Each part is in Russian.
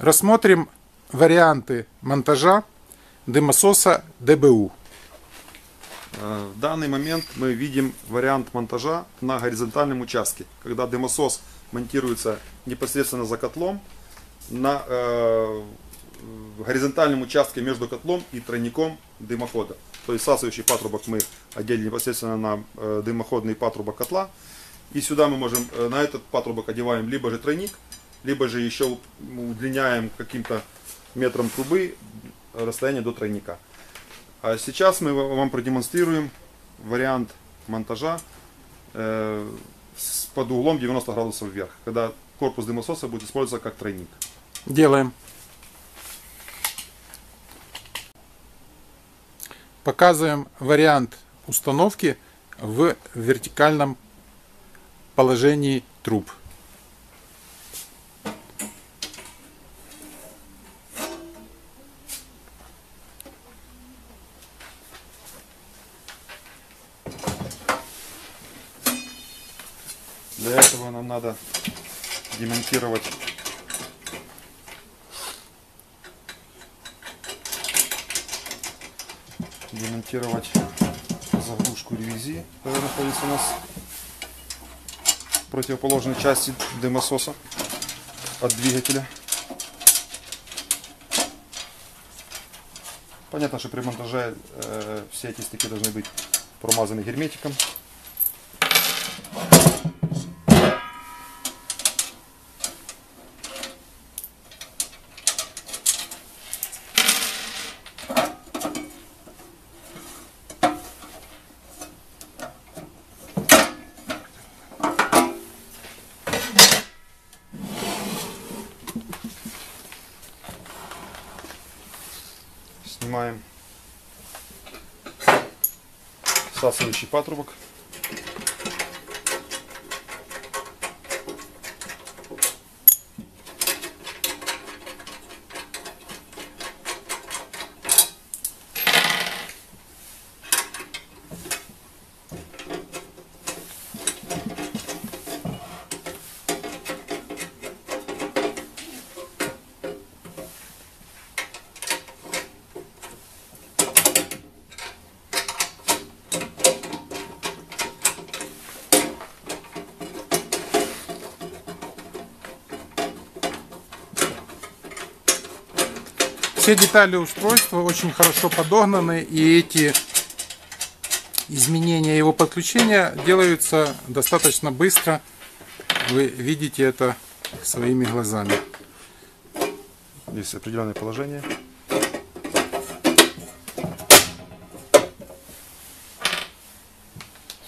Рассмотрим варианты монтажа дымососа ДБУ. Э, В данный момент мы видим вариант монтажа на горизонтальном участке, когда дымосос монтируется непосредственно за котлом на э, горизонтальном участке между котлом и тройником дымохода. То есть всасывающий патрубок мы одели непосредственно на э, дымоходный патрубок котла. И сюда мы можем, э, на этот патрубок одеваем либо же тройник, либо же еще удлиняем каким-то метром трубы расстояние до тройника. А сейчас мы вам продемонстрируем вариант монтажа э, под углом 90 градусов вверх, когда корпус дымососа будет использоваться как тройник. Делаем. Показываем вариант установки в вертикальном положении труб. Для этого нам надо демонтировать демонтировать заглушку ревизии, которая находится у нас в противоположной части дымососа от двигателя. Понятно, что при монтаже э, все эти стыки должны быть промазаны герметиком. Снимаем всасывающий патрубок. Все детали устройства очень хорошо подогнаны, и эти изменения его подключения делаются достаточно быстро. Вы видите это своими глазами. Есть определенное положение.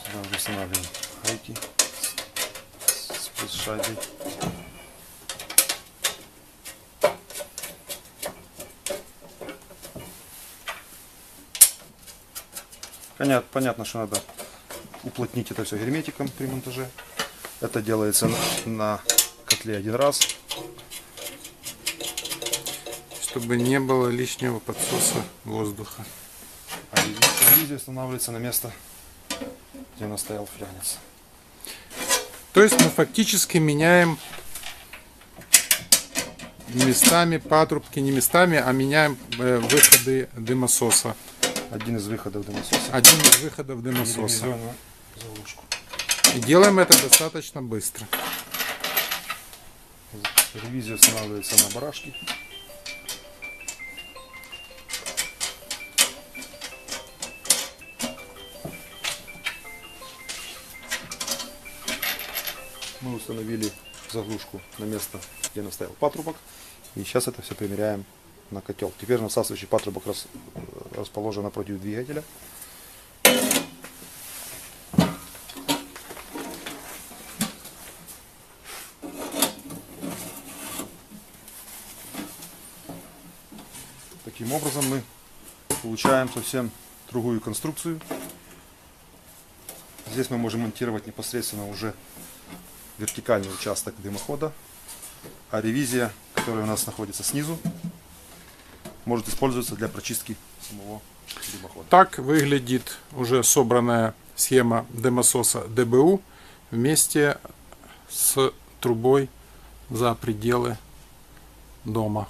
Сюда уже устанавливаем гайки с, с шайбой. Понятно, понятно, что надо уплотнить это все герметиком при монтаже. Это делается на, котле один раз. чтобы не было лишнего подсоса воздуха. А ревизия ревизия устанавливается на место, где она стоял флянец. То есть мы фактически меняем местами патрубки, не местами, а меняем э, выходы дымососа. Один из выходов дымососа. Один из выходов дымососа. Заглушку. И делаем это достаточно быстро. Ревизия устанавливается на барашки. Мы установили заглушку на место, где наставил патрубок. И сейчас это все примеряем на котел. Теперь насасывающий патрубок рас- расположен напротив двигателя. Таким образом мы получаем совсем другую конструкцию. Здесь мы можем монтировать непосредственно уже вертикальный участок дымохода, а ревизия, которая у нас находится снизу, может использоваться для прочистки самого дымохода. Так выглядит уже собранная схема дымососа ДБУ вместе с трубой за пределы дома.